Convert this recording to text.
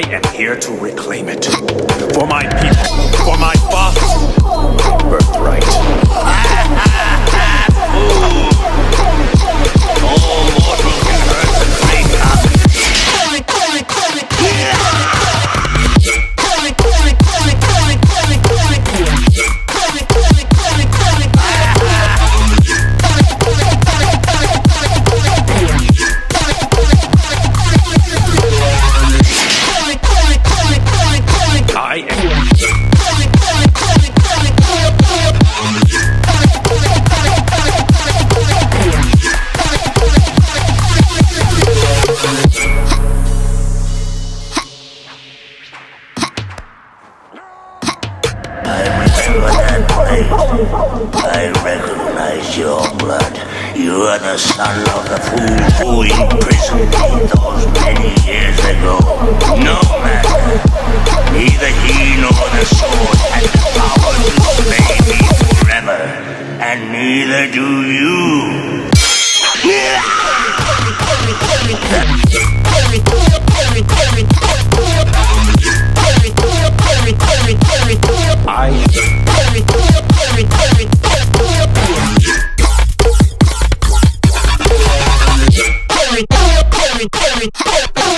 I am here to reclaim it. For my people, for my father's I recognize your blood. You are the son of the fool who imprisoned me those many years ago. No man, neither he nor the sword has the power to slay me forever, and neither do you. Corey, Corey, Corey, Corey.